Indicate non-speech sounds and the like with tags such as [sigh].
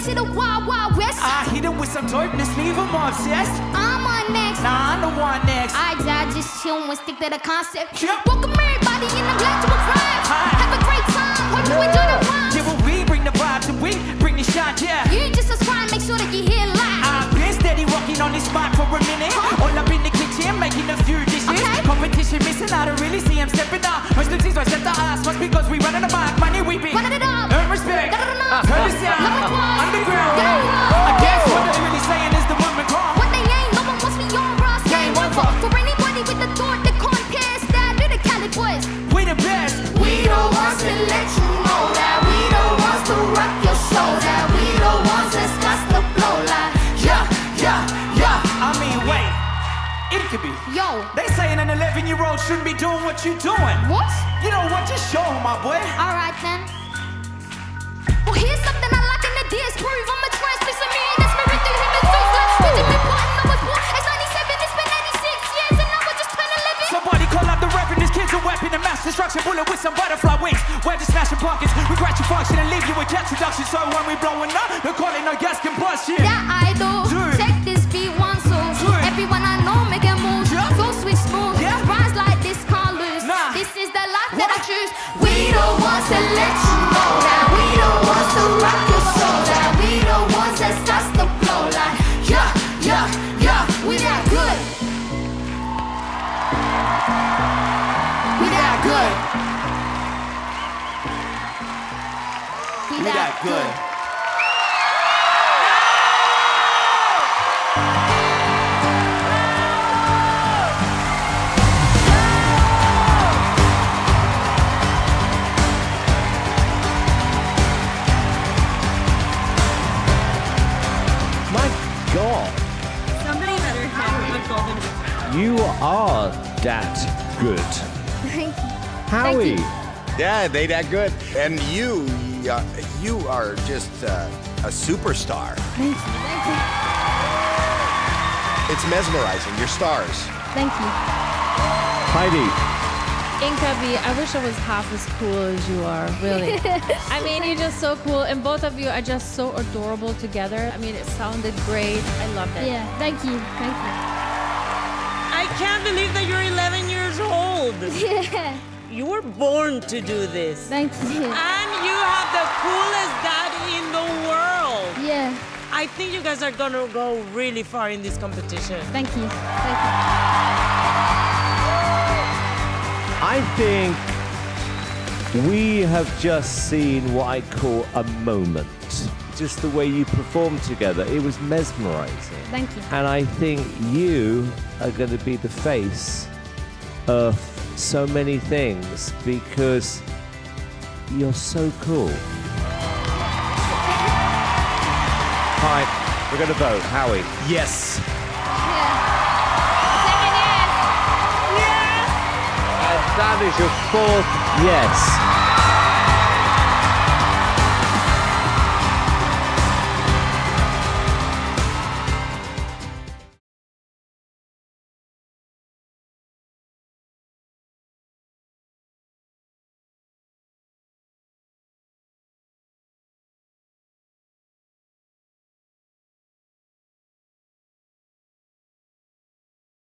to the wild, wild west. I hit him with some dopeness, leave him obsessed. I'm on next. Nah, I'm the one next. I die just chill and stick to the concept. Yep. Welcome everybody and I'm glad to arrive. Hi. Have a great time. Hope you enjoy the rhymes. Yeah, well, we bring the vibes and we bring the shine, yeah. You ain't just subscribe, make sure that you hear live. I've been steady walking on this mic for a minute. Huh? All up in the kitchen, making a few dishes. Okay. Competition missing, I don't really see him stepping up. Most of the things I step to yo. They saying an 11 year old shouldn't be doing what you're doing. What? You know what? Just show 'em, my boy. All right then. Well, here's something I like in the disprove. I'm a transmission me, that's me through him and face like switching me button. I was born at 97, it's been 86 years, and now I just turned 11. Somebody call out the reverend. This kid's a weapon of mass destruction. Bullet with some butterfly good. We, We that good. My God, Somebody better have a golden. you are that good. Thank you. Howie, Yeah, they that good. And you, uh, you are just uh, a superstar. Thank you. Thank you. It's mesmerizing. You're stars. Thank you. Heidi, Inkabee, I wish I was half as cool as you are, really. [laughs] I mean, you're just so cool, and both of you are just so adorable together. I mean, it sounded great. I loved it. Yeah, thank you. Thank you. I can't believe that you're 11 were born to do this. thank you. And you have the coolest dad in the world. Yeah, I think you guys are gonna go really far in this competition. thank you. Thank you. I think we have just seen what I call a moment. Just the way you performed together, it was mesmerizing. Thank you. And I think you are going to be the face of so many things because you're so cool. Hi, we're going to vote. Howie. Yes. Second yes. And that is your fourth yes.